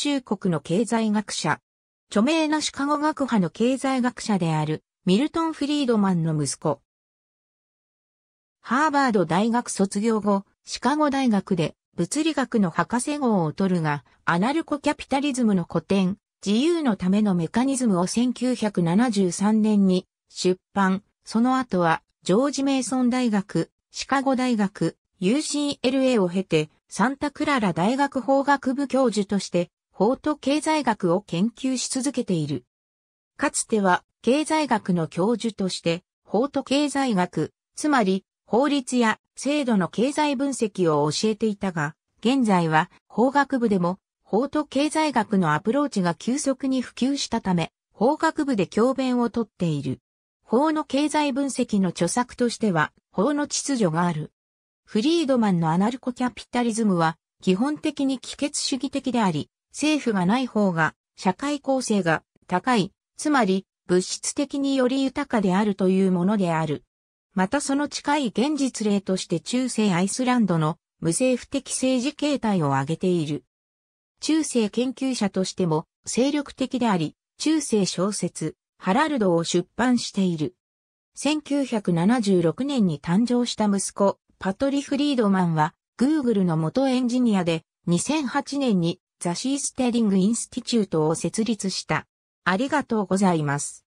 中国の経済学者。著名なシカゴ学派の経済学者であるミルトン・フリードマンの息子。ハーバード大学卒業後、シカゴ大学で物理学の博士号を取るが、アナルコキャピタリズムの古典、自由のためのメカニズムを1973年に出版、その後はジョージ・メイソン大学、シカゴ大学、UCLA を経て、サンタクララ大学法学部教授として、法と経済学を研究し続けている。かつては、経済学の教授として、法と経済学、つまり、法律や制度の経済分析を教えていたが、現在は法学部でも法と経済学のアプローチが急速に普及したため、法学部で教鞭をとっている。法の経済分析の著作としては、法の秩序がある。フリードマンのアナルコキャピタリズムは、基本的に帰結主義的であり、政府がない方が、社会構成が高い、つまり、物質的により豊かであるというものである。またその近い現実例として中世アイスランドの無政府的政治形態を挙げている。中世研究者としても精力的であり、中世小説、ハラルドを出版している。1976年に誕生した息子、パトリ・フリードマンは、Google の元エンジニアで、2008年にザ・シーステリング・インスティチュートを設立した。ありがとうございます。